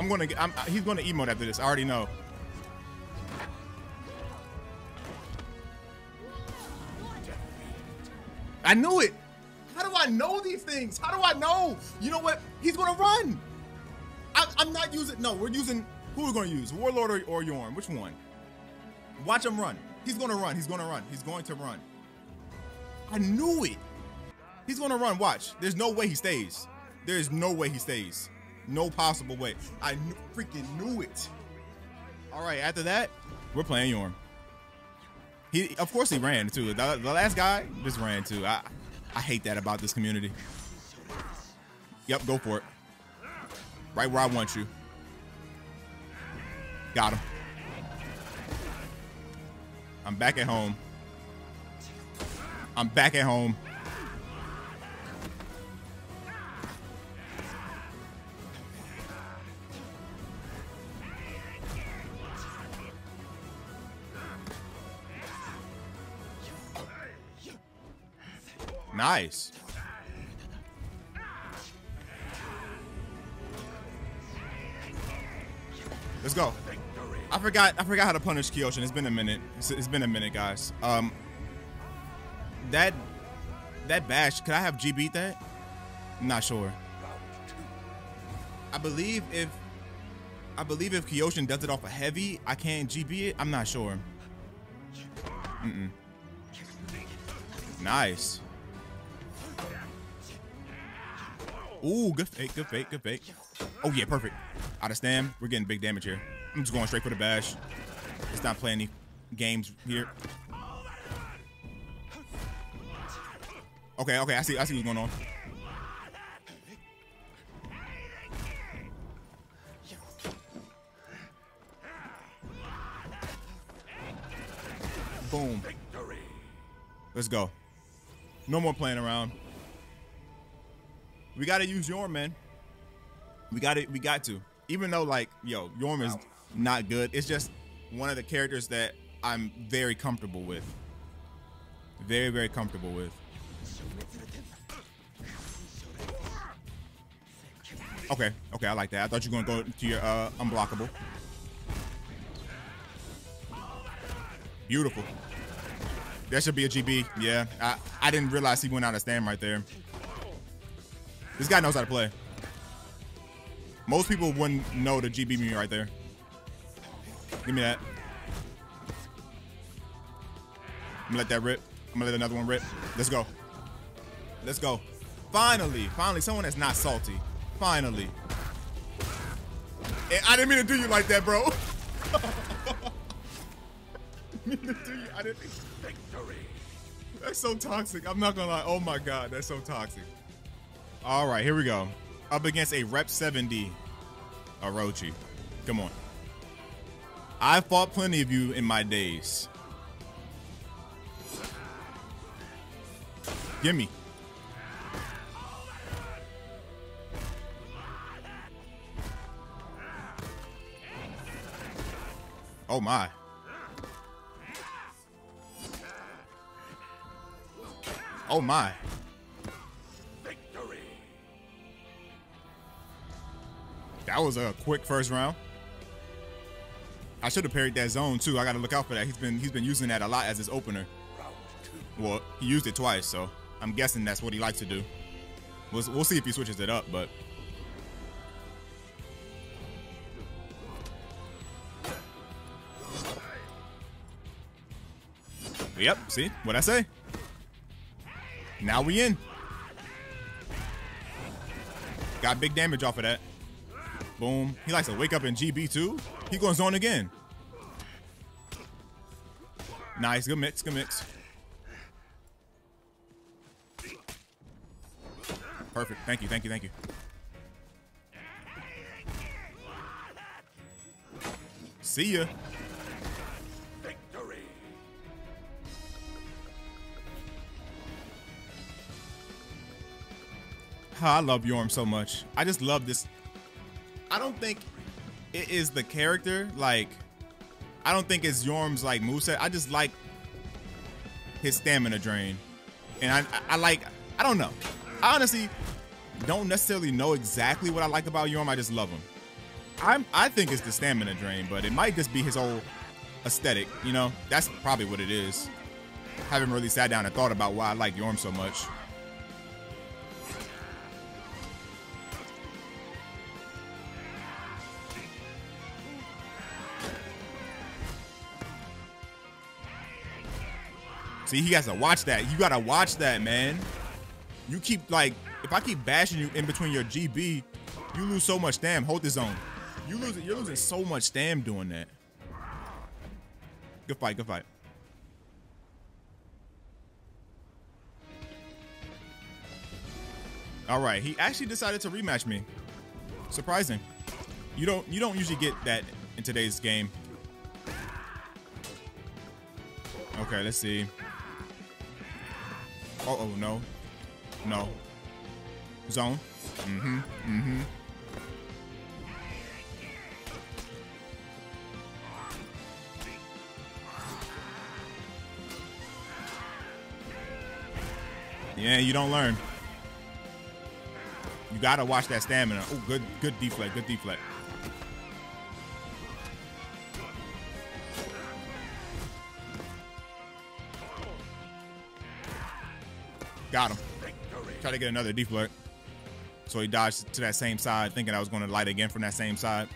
I'm gonna. I'm, he's gonna emote after this. I already know. I knew it. How do I know these things? How do I know? You know what? He's gonna run. I, am not using. No, we're using. Who are we gonna use? Warlord or, or Yorm? Which one? Watch him run. He's gonna run. He's gonna run. He's going to run. I knew it. He's gonna run. Watch. There's no way he stays. There is no way he stays. No possible way. I kn freaking knew it. All right. After that, we're playing Yorm. He, of course, he ran too. The, the last guy just ran too. I, I hate that about this community. Yep, go for it. Right where I want you. Got him. I'm back at home. I'm back at home. Nice. Let's go. I forgot. I forgot how to punish Kyoshin. It's been a minute. It's, it's been a minute, guys. Um, that that bash. Could I have GB that? I'm not sure. I believe if I believe if Kyoshin does it off a of heavy, I can't GB it. I'm not sure. Mm -mm. Nice. Ooh, good fake, good fake, good fake. Oh yeah, perfect. Out of stand, we're getting big damage here. I'm just going straight for the bash. It's not playing any games here. Okay, okay, I see, I see what's going on. Boom. Let's go. No more playing around. We gotta use Yorm, man. We got it. We got to. Even though, like, yo, Yorm is not good. It's just one of the characters that I'm very comfortable with. Very, very comfortable with. Okay, okay, I like that. I thought you were gonna go to your uh, unblockable. Beautiful. That should be a GB. Yeah, I, I didn't realize he went out of stand right there. This guy knows how to play. Most people wouldn't know the GB me right there. Give me that. I'm gonna let that rip. I'm gonna let another one rip. Let's go. Let's go. Finally, finally, someone that's not salty. Finally. And I didn't mean to do you like that, bro. I didn't mean to do you. I didn't. Victory. That's so toxic. I'm not gonna lie. Oh my god, that's so toxic. All right, here we go. Up against a Rep 70 Orochi. Come on. I've fought plenty of you in my days. Gimme. Oh my. Oh my. That was a quick first round. I should have parried that zone too. I got to look out for that. He's been he's been using that a lot as his opener. Well, he used it twice, so I'm guessing that's what he likes to do. We'll, we'll see if he switches it up, but. Yep, see what I say? Now we in. Got big damage off of that. Boom. He likes to wake up in GB too. He going zone again. Nice. Good mix. Good mix. Perfect. Thank you. Thank you. Thank you. See ya. Ah, I love Yorm so much. I just love this. I don't think it is the character. Like, I don't think it's Yorm's like moveset. I just like his stamina drain. And I, I like, I don't know. I honestly don't necessarily know exactly what I like about Yorm. I just love him. I'm I think it's the stamina drain, but it might just be his whole aesthetic. You know, that's probably what it is. Haven't really sat down and thought about why I like Yorm so much. See, he has to watch that. You gotta watch that, man. You keep like, if I keep bashing you in between your GB, you lose so much stam. Hold the zone. You lose you're losing so much stam doing that. Good fight, good fight. All right, he actually decided to rematch me. Surprising. You don't you don't usually get that in today's game. Okay, let's see. Uh oh, no. No. Zone. Mm-hmm. Mm-hmm. Yeah, you don't learn. You gotta watch that stamina. Oh, good, good deflect, good deflect. Got him. Try to get another deflect. So he dodged to that same side, thinking I was going to light again from that same side.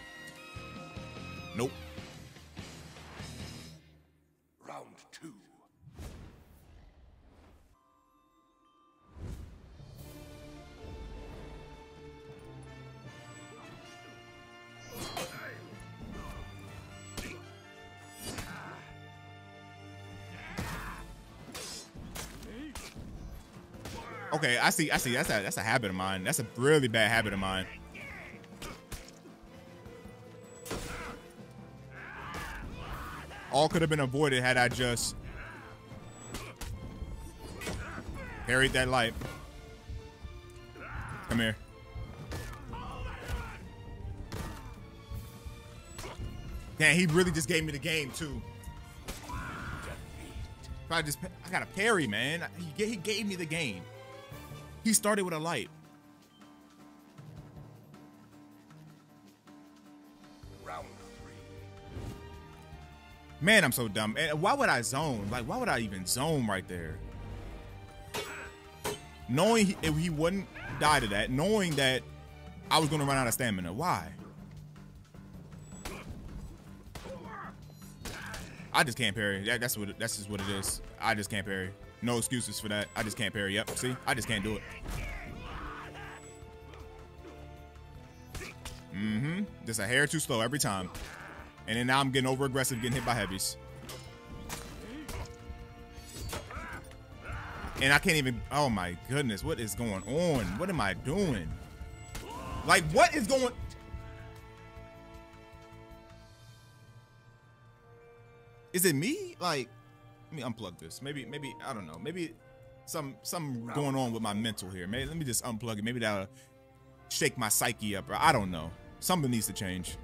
See. I see. That's a that's a habit of mine. That's a really bad habit of mine. All could have been avoided had I just parried that light. Come here. Damn, he really just gave me the game too. If I just, I got a parry, man. He, he gave me the game. He started with a light. Round three. Man, I'm so dumb. And why would I zone? Like, why would I even zone right there? Knowing he, if he wouldn't die to that, knowing that I was going to run out of stamina. Why? I just can't parry. That, that's what. That's just what it is. I just can't parry. No excuses for that. I just can't parry. Yep. See, I just can't do it. Mm-hmm. Just a hair too slow every time. And then now I'm getting over aggressive, getting hit by heavies. And I can't even. Oh my goodness, what is going on? What am I doing? Like, what is going? Is it me? Like, me unplug this. Maybe, maybe I don't know. Maybe some some going on with my mental here. Maybe let me just unplug it. Maybe that'll shake my psyche up. Or I don't know. Something needs to change.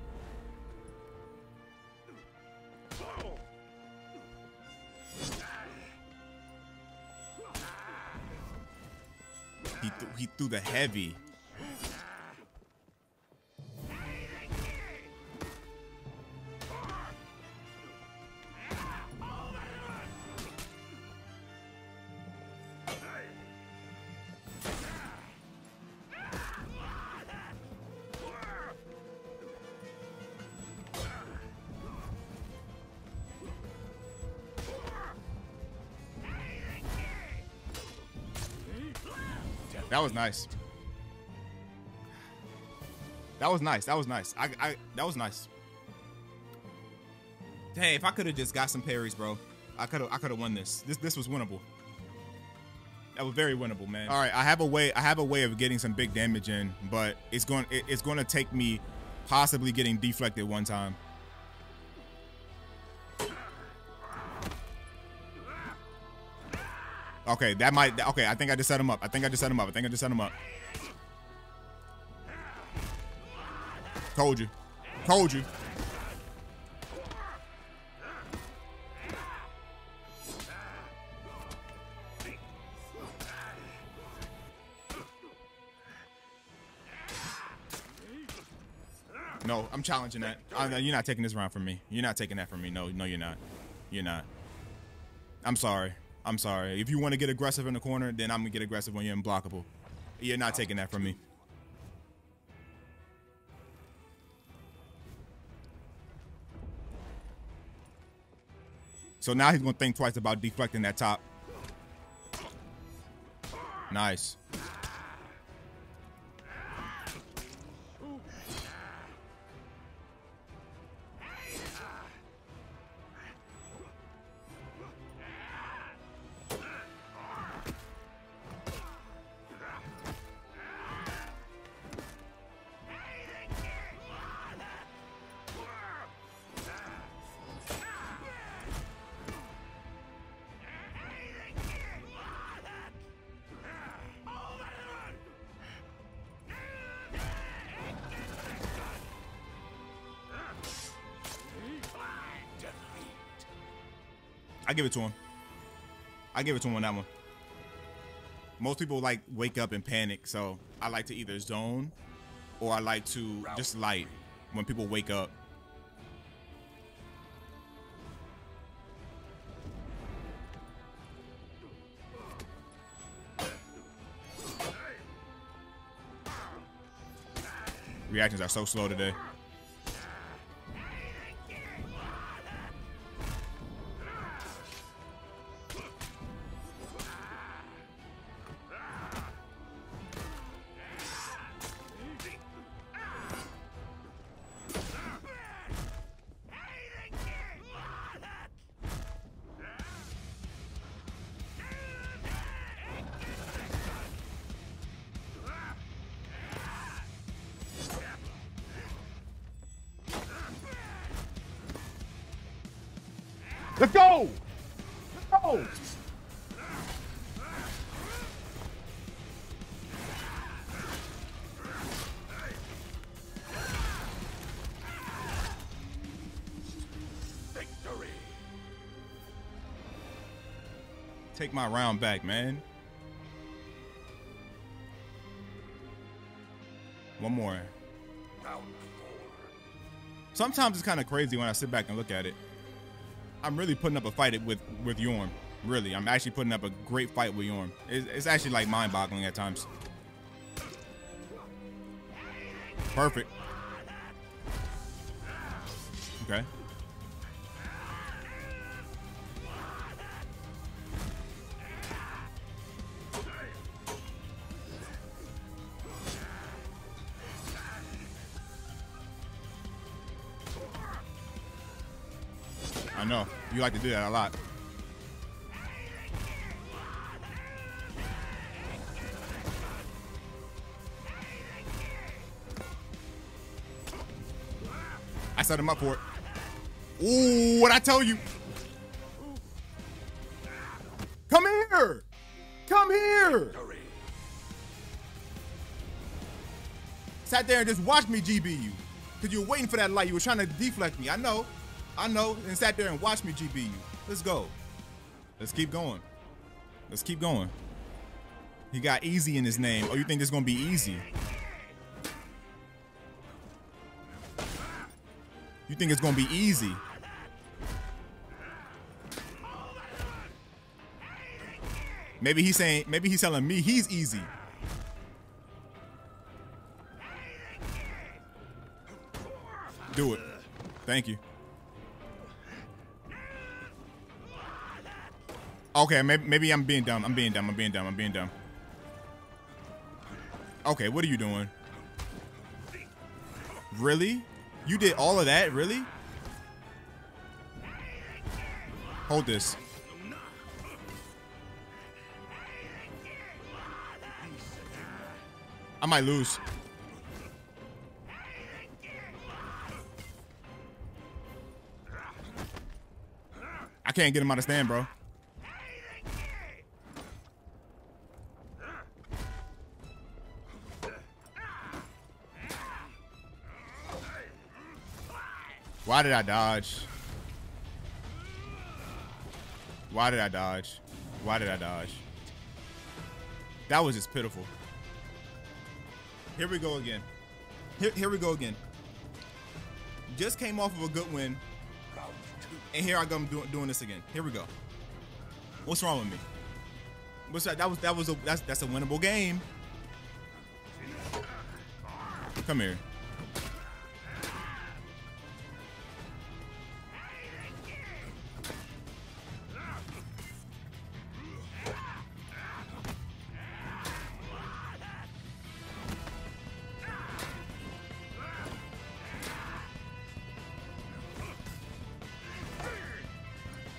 He th he threw the heavy. That was nice. That was nice. That was nice. I, I that was nice. Hey, if I could have just got some parries, bro, I could have I could have won this. This this was winnable. That was very winnable, man. All right, I have a way I have a way of getting some big damage in, but it's going it, it's going to take me possibly getting deflected one time. Okay, that might. Okay, I think I just set him up. I think I just set him up. I think I just set him up. Told you. Told you. No, I'm challenging that. I, you're not taking this round from me. You're not taking that from me. No, no, you're not. You're not. I'm sorry. I'm sorry. If you want to get aggressive in the corner, then I'm gonna get aggressive when you're unblockable. You're not taking that from me. So now he's gonna think twice about deflecting that top. Nice. I give it to him. I give it to him on that one. Most people like wake up and panic, so I like to either zone or I like to just light when people wake up. Reactions are so slow today. Let's go! Let's go! Victory. Take my round back, man. One more. Sometimes it's kind of crazy when I sit back and look at it. I'm really putting up a fight with with Yorm. Really, I'm actually putting up a great fight with Yorm. It's, it's actually like mind-boggling at times. Perfect. Okay. I know. You like to do that a lot. I set him up for it. Ooh, what I tell you? Come here! Come here! Sat there and just watched me GB you. Because you were waiting for that light. You were trying to deflect me. I know. I know. And sat there and watched me GB you. Let's go. Let's keep going. Let's keep going. He got easy in his name. Oh, you think this to be easy? You think it's to be easy? Maybe he's saying, maybe he's telling me he's easy. Do it. Thank you. Okay, maybe, maybe I'm being dumb. I'm being dumb. I'm being dumb. I'm being dumb. Okay, what are you doing? Really? You did all of that? Really? Hold this. I might lose. I can't get him out of stand, bro. Why did I dodge? Why did I dodge? Why did I dodge? That was just pitiful. Here we go again. Here, here we go again. just came off of a good win, and here I come doing, doing this again. Here we go. What's wrong with me? What's that? That was that was a that's that's a winnable game. Come here.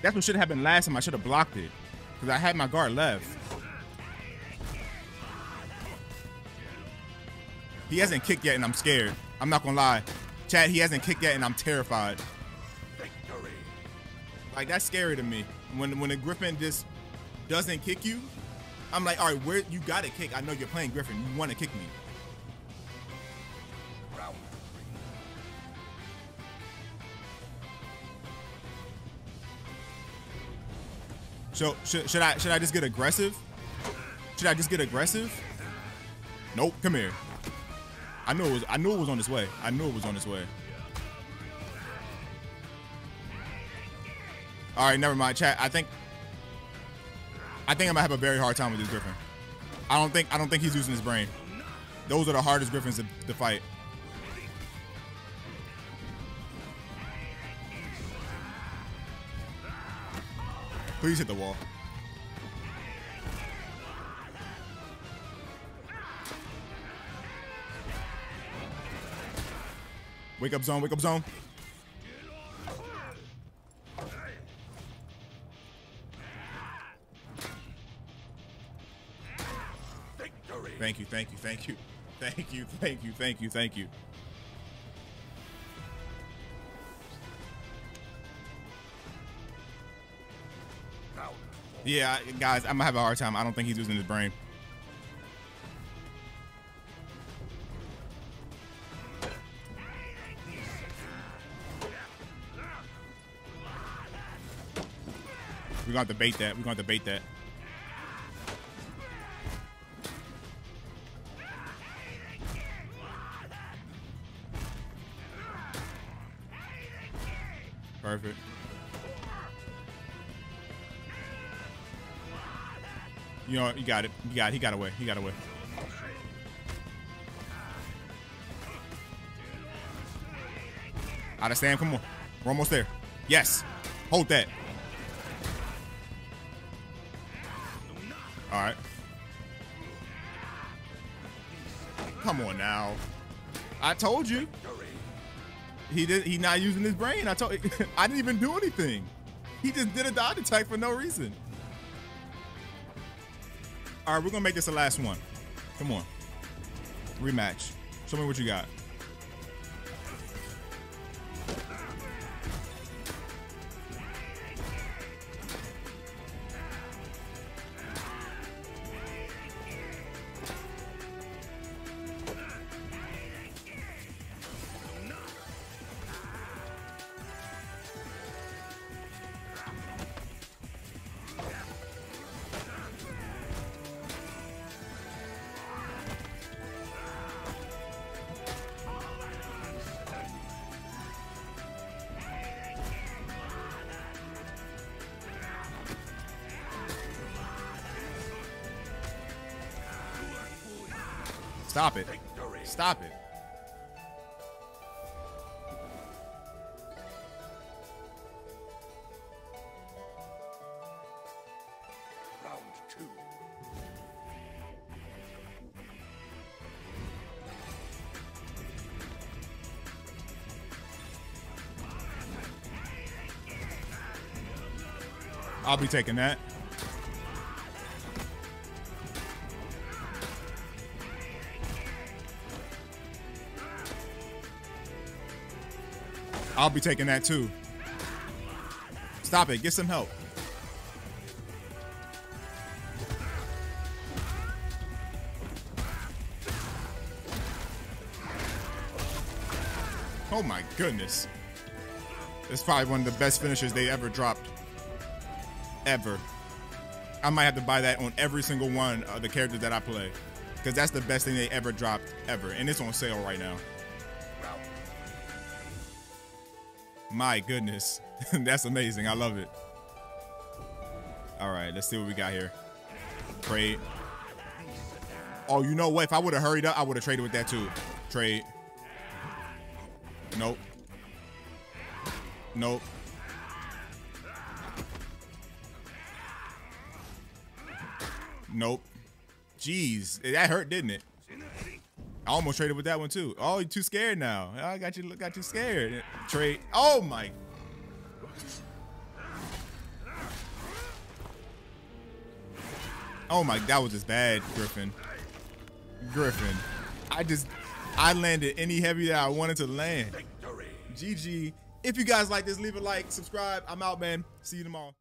That's what should have happened last time. I should have blocked it. Because I had my guard left. He hasn't kicked yet and I'm scared. I'm not gonna lie. Chad, he hasn't kicked yet and I'm terrified. Victory. Like that's scary to me. When when a Griffin just doesn't kick you, I'm like, all right, where you gotta kick. I know you're playing Griffin. You wanna kick me. So should, should I should I just get aggressive? Should I just get aggressive? Nope. Come here. I knew it was I knew it was on its way. I knew it was on its way. All right, never mind. Chat. I think I think I'm gonna have a very hard time with this Griffin. I don't think I don't think he's using his brain. Those are the hardest Griffins to, to fight. Please hit the wall. Wake up zone, wake up zone. Thank you, thank you, thank you. Thank you, thank you, thank you, thank you. Yeah, guys, I'm gonna have a hard time. I don't think he's using his brain. We're gonna have to bait that. We're gonna have to bait that. Perfect. You know, you got it. You got. It. He got away. He got away. Out of stand. Come on. We're almost there. Yes. Hold that. All right. Come on now. I told you. He did. He not using his brain. I told. I didn't even do anything. He just did a dodge attack for no reason. All right, we're gonna make this the last one. Come on. Rematch. Show me what you got. Stop it. Stop it. Round two. I'll be taking that. I'll be taking that too. Stop it. Get some help. Oh my goodness. It's probably one of the best finishes they ever dropped. Ever. I might have to buy that on every single one of the characters that I play. Because that's the best thing they ever dropped ever. And it's on sale right now. My goodness. That's amazing. I love it. All right, let's see what we got here. Trade. Oh, you know what? If I would have hurried up, I would have traded with that too. Trade. Nope. Nope. Nope. Jeez, that hurt, didn't it? I almost traded with that one too. Oh, you're too scared now. Oh, I got you. Got you scared. Trade. Oh my. Oh my. That was just bad, Griffin. Griffin. I just. I landed any heavy that I wanted to land. GG. If you guys like this, leave a like, subscribe. I'm out, man. See you tomorrow.